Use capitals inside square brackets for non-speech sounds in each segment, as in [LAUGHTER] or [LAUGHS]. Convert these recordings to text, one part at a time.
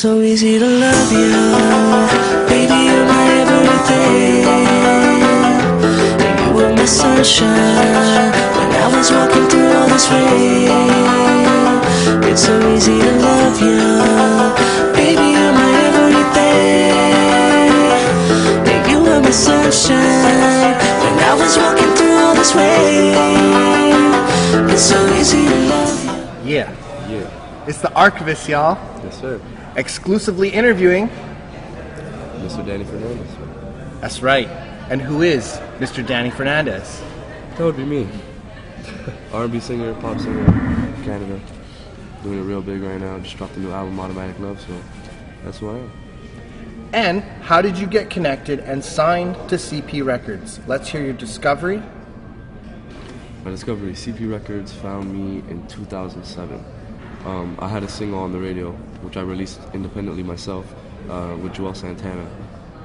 so easy to love you. Baby, you're my everything. And you were my sunshine when I was walking through all this rain. It's so easy to love you. Baby, you're my everything. And you were my sunshine when I was walking through all this rain. It's so easy to love you. Yeah. Yeah. It's the Archivest, y'all. Yes, sir. Exclusively interviewing. Mr. Danny Fernandes. That's right. And who is Mr. Danny Fernandes? That would be me. [LAUGHS] R&B singer, pop singer, Canada. Doing it real big right now. Just dropped a new album, Automatic Love, so that's who I am. And how did you get connected and signed to CP Records? Let's hear your discovery. My discovery, CP Records found me in 2007. Um, I had a single on the radio, which I released independently myself uh, with Joel Santana.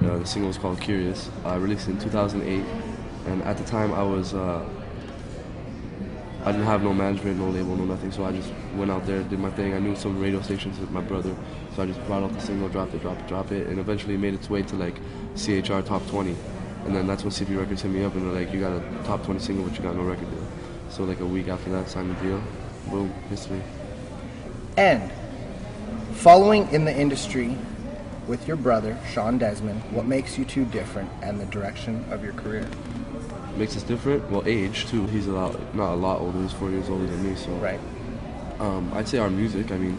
Uh, the single was called Curious. I released in 2008, and at the time I was, uh, I didn't have no management, no label, no nothing, so I just went out there, did my thing. I knew some radio stations with my brother, so I just brought out the single, dropped it, dropped it, dropped it, and eventually made its way to like CHR Top 20. And then that's when CP Records hit me up and they're like, you got a top 20 single, but you got no record deal. So like a week after that, signed the deal. Boom, history. And following in the industry with your brother, Shawn Desman, what makes you two different and the direction of your career? Makes us different. Well, age too. He's a lot, not a lot older. He's four years older than me. So Right. um, I'd say our music. I mean,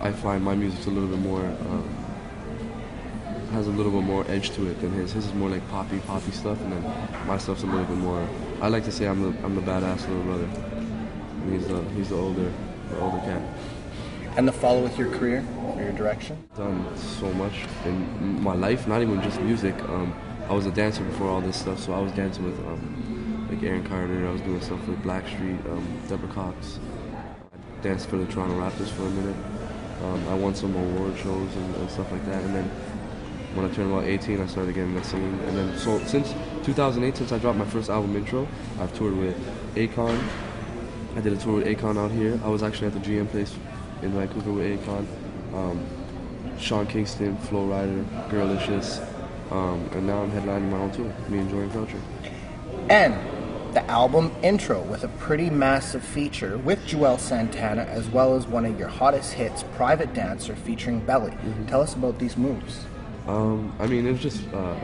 I find my music's a little bit more um, has a little bit more edge to it than his. His is more like poppy, poppy stuff, and then my stuff's a little bit more. I like to say I'm the I'm the badass little brother. And he's the he's the older the older cat. And the follow with your career or your direction? done so much in my life, not even just music. Um, I was a dancer before all this stuff, so I was dancing with um, like Aaron Carter. I was doing stuff with Blackstreet, um, Deborah Cox. I danced for the Toronto Raptors for a minute. Um, I won some award shows and, and stuff like that. And then when I turned about 18, I started getting into singing. And then so since 2008, since I dropped my first album intro, I've toured with Akon. I did a tour with Akon out here. I was actually at the GM place in Vancouver with Akon. Um, Sean Kingston, Flo Rida, Girlicious, um, and now I'm headlining my own tour, me and Jordan Felcher. And the album intro with a pretty massive feature with Joel Santana as well as one of your hottest hits, Private Dancer featuring Belly. Tell us about these moves. Um, I mean, it was just uh,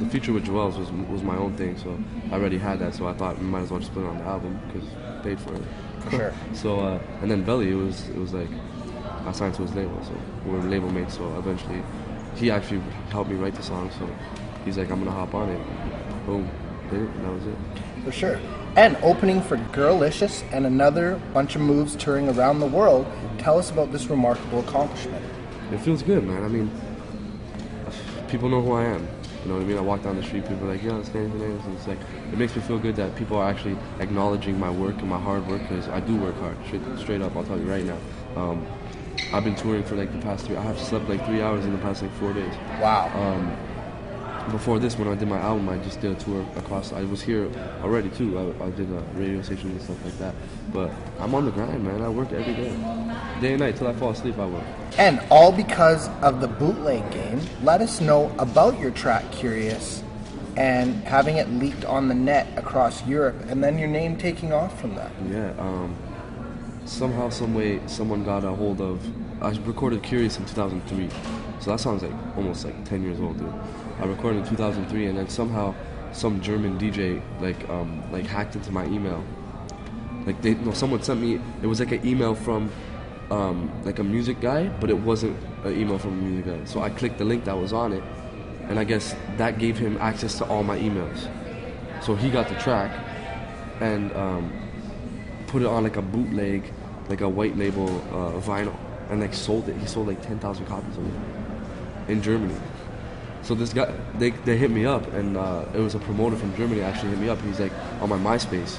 the feature with Joel's was was my own thing, so I already had that, so I thought we might as well just put it on the album because paid for it. For sure. [LAUGHS] So uh, and then Belly, it was it was like I signed to his label, so we were label mates. So eventually, he actually helped me write the song. So he's like, I'm gonna hop on it. Boom, did it, and that was it. For sure. And opening for Girlicious and another bunch of moves touring around the world. Tell us about this remarkable accomplishment. It feels good, man. I mean, people know who I am. You know what I mean? I walk down the street, people are like, "Yo, it's Danny Fernandes," and it's like, it makes me feel good that people are actually acknowledging my work and my hard work because I do work hard. Straight, straight up, I'll tell you right now. Um, I've been touring for like the past three. I have slept like three hours in the past like four days. Wow. Um, before this, when I did my album, I just did a tour across. I was here already too. I, I did a radio station and stuff like that. But I'm on the grind, man. I work every day, day and night till I fall asleep. I work. And all because of the bootleg game. Let us know about your track Curious and having it leaked on the net across Europe and then your name taking off from that. Yeah. Um, somehow, some way, someone got a hold of. I recorded Curious in 2003, so that sounds like almost like 10 years old, dude. I recorded in 2003, and then somehow some German DJ like um, like hacked into my email. Like they, no, someone sent me. It was like an email from um, like a music guy, but it wasn't an email from a music guy. So I clicked the link that was on it, and I guess that gave him access to all my emails. So he got the track, and um, put it on like a bootleg, like a white label uh, vinyl, and like sold it. He sold like ten thousand copies of it in Germany. So this guy, they, they hit me up, and uh, it was a promoter from Germany actually hit me up. He's like on my MySpace.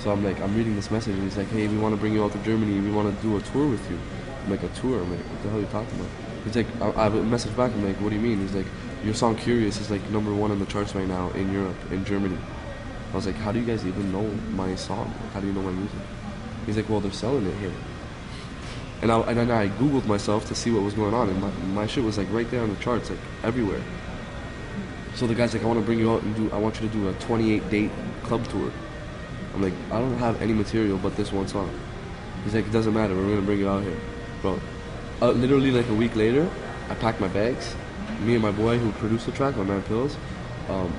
So I'm like, I'm reading this message, and he's like, hey, we want to bring you out to Germany. We want to do a tour with you. I'm like, a tour? I'm like, what the hell are you talking about? He's like, I, I message back. I'm like, what do you mean? He's like, your song Curious is like number one on the charts right now in Europe, in Germany. I was like, how do you guys even know my song? How do you know my music? He's like, well, they're selling it here. And, I, and then I Googled myself to see what was going on, and my, my shit was like right there on the charts, like everywhere. So the guy's like, I want to bring you out and do, I want you to do a 28 date club tour. I'm like, I don't have any material but this one song. He's like, it doesn't matter, we're gonna bring you out here. Bro, uh, literally like a week later, I packed my bags. Me and my boy who produced the track, on my man Pills, um,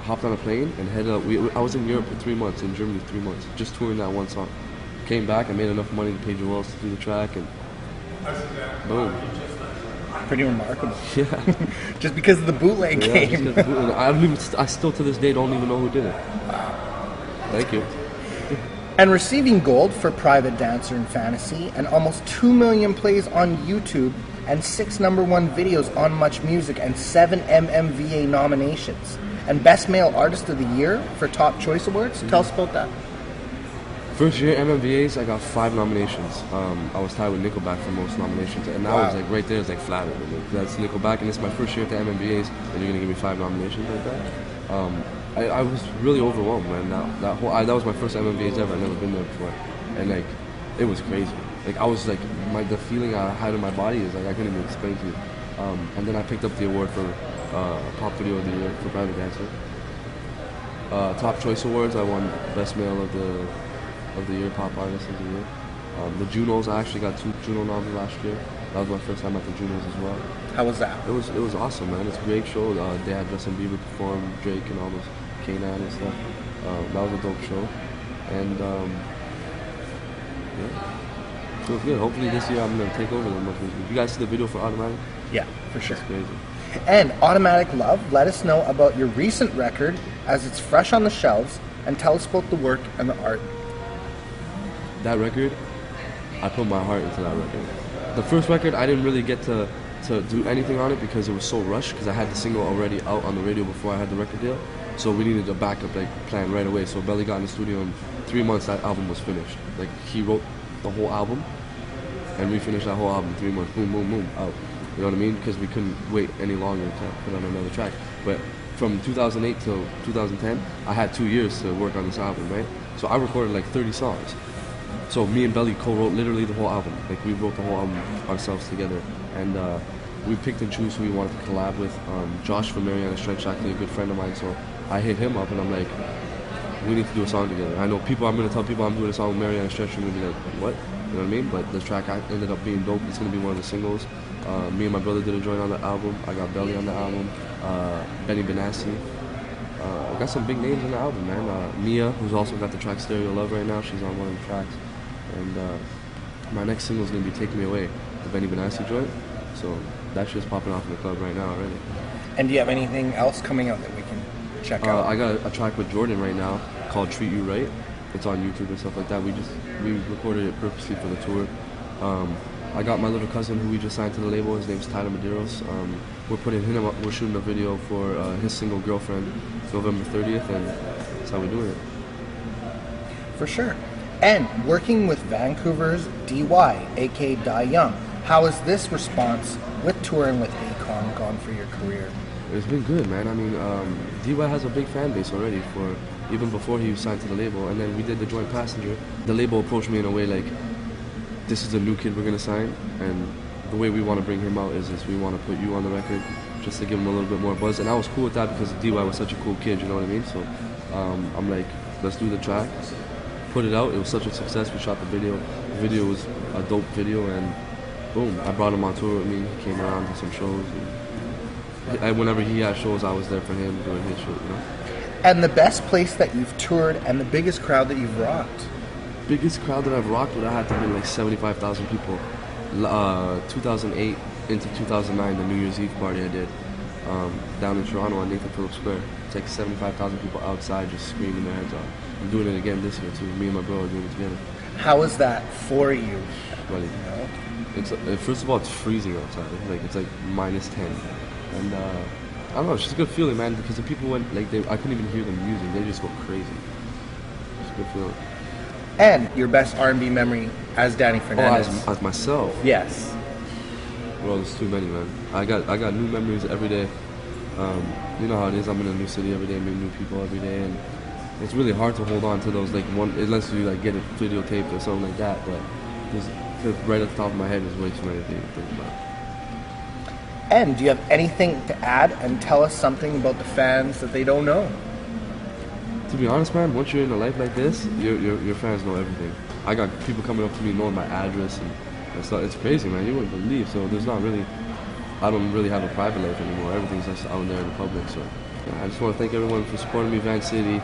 hopped on a plane and headed out. We, I was in Europe for three months, in Germany three months, just touring that one song. Came back, I made enough money to pay Joel to do the track, and boom. Pretty remarkable. [LAUGHS] Yeah. [LAUGHS] Just because of the bootleg Yeah, game. the boot- and I don't even. I still to this day don't even know who did it. Thank you. [LAUGHS] and receiving gold for Private Dancer in Fantasy, and almost 2 million plays on YouTube, and 6 number 1 videos on Much Music, and 7 MMVA nominations. And Best Male Artist of the Year for Top Choice Awards. Tell us about that. First year MMVAs, I got five nominations. Um, I was tied with Nickelback for most nominations, and that was like right there is like flattered. That's Nickelback, and it's my first year at the MMVAs, and you're gonna give me five nominations like that. Um, I, I was really overwhelmed, man. That, that whole I, that was my first MMVAs ever. I'd never been there before, and like it was crazy. Like I was like my the feeling I had in my body is like I couldn't even explain to you. Um, and then I picked up the award for uh, pop video of the year for private dancer. Uh, top choice awards, I won best male of the of the year, pop artist of the year. Um, the Junos, I actually got two Juno noms last year. That was my first time at the Junos as well. How was that? It was it was awesome, man. It's a great show. Uh, they had Justin Bieber perform, Drake, and all those K'naan and stuff. Um, that was a dope show, and um, yeah, feels good. Hopefully this year I'm gonna take over the. You guys see the video for Automatic? Yeah, for sure. It's crazy. And Automatic Love, let us know about your recent record as it's fresh on the shelves, and tell us about the work and the art. That record, I put my heart into that record. The first record, I didn't really get to, to do anything on it because it was so rushed because I had the single already out on the radio before I had the record deal. So we needed a backup like plan right away. So Belly got in the studio in three months that album was finished. Like he wrote the whole album and we finished that whole album three months. Boom, boom, boom, out. You know what I mean? Because we couldn't wait any longer to put on another track. But from 2008 till 2010, I had two years to work on this album, right? So I recorded like 30 songs. So me and Belly co-wrote literally the whole album. Like we wrote the whole album ourselves together, and uh, we picked and chose who we wanted to collab with. Um, Josh from Marianas Trench, actually a good friend of mine. So I hit him up and I'm like, we need to do a song together. I know people. I'm gonna tell people I'm doing a song with Marianas Trench. and gonna be like, what? You know what I mean? But the track ended up being dope. It's gonna be one of the singles. Uh, me and my brother did a joint on the album. I got Belly on the album. Uh, Benny Benassi. Uh, I got some big names on the album, man. Uh, Mia, who's also got the track Stereo Love right now, she's on one of the tracks. And uh, my next single is going to be Take Me Away, the Benny Benassi joint. So that shit's popping off in the club right now already. And do you have anything else coming out that we can check Uh, out? I got a track with Jordan right now called Treat You Right. It's on YouTube and stuff like that. We just we recorded it purposely for the tour. Um, I got my little cousin who we just signed to the label. His name's Tyler Medeiros. Um, we're putting him up. We're shooting a video for uh, his single "Girlfriend" November 30th, and that's how we're doing it. For sure. And working with Vancouver's DY, aka Die Young. How has this response with touring with Akon gone for your career? It's been good, man. I mean, um, DY has a big fan base already for even before he was signed to the label. And then we did the joint passenger. The label approached me in a way like, this is the new kid we're gonna sign, and the way we want to bring him out is we want to put you on the record, just to give him a little bit more buzz. And I was cool with that because DY was such a cool kid. You know what I mean? So um, I'm like, let's do the track, put it out. It was such a success. We shot the video. The video was a dope video, and boom, I brought him on tour with me. He came around to some shows. And, whenever he had shows, I was there for him doing his shit. You know. And the best place that you've toured and the biggest crowd that you've rocked? Biggest crowd that I've rocked with, I had to be like 75,000 people. Uh, 2008 into 2009, the New Year's Eve party I did um, down in Toronto on Nathan Phillips Square. It's like 75,000 people outside just screaming their heads off. I'm doing it again this year too. Me and my bro are doing it together. How is that for you? Buddy. It's uh, first of all, it's freezing outside. Like it's like minus 10, and uh, I don't know. It's just a good feeling, man. Because the people went like they, I couldn't even hear them music. They just go crazy. It's a good feeling. And your best R&B memory as Danny Oh, Fernandes? as, as myself. yes. Well, there's too many, man. I got I got new memories every day. Um, you know how it is. I'm in a new city every day, meet new people every day, and it's really hard to hold on to those like one unless you like get it videotaped or something like that. But the, right at the top of my head is way too many things to think about. And do you have anything to add and tell us something about the fans that they don't know? To be honest, man, once you're in a life like this, your, your, your fans know everything. I got people coming up to me knowing my address and, and stuff. It's crazy, man. You wouldn't believe. So there's not really, I don't really have a private life anymore. Everything's just out there in the public. So yeah, I just want to thank everyone for supporting me, Van City.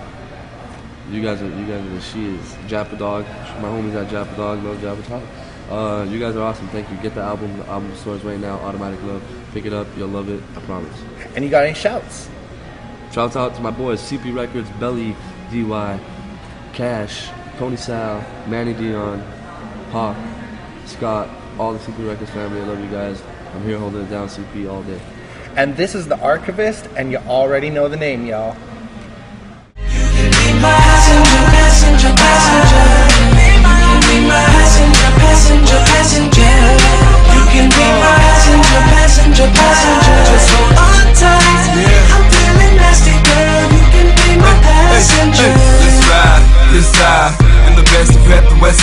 You guys are you guys are the shits. Japadog, my homies at Japadog, love Japadog. Uh, you guys are awesome. Thank you. Get the album, the album stores right now. Automatic Love. Pick it up. You'll love it. I promise. And you got any shouts? Shouts out to my boys, CP Records, Belly, DY, Cash, Tony Sal, Manny Dion, Hawk, Scott, all the CP Records family. I love you guys. I'm here holding it down, CP, all day. And this is the Archivest, and you already know the name, y'all. You can be my passenger, passenger, passenger. You can be my passenger, passenger, passenger. You can be my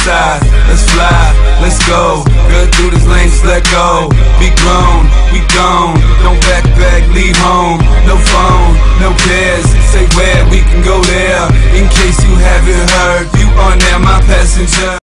outside, let's fly, let's go. Good through this lane, just let go. Be grown, we gone. Don't backpack, leave home. No phone, no cares. Say where we can go there. In case you haven't heard, you are now my passenger.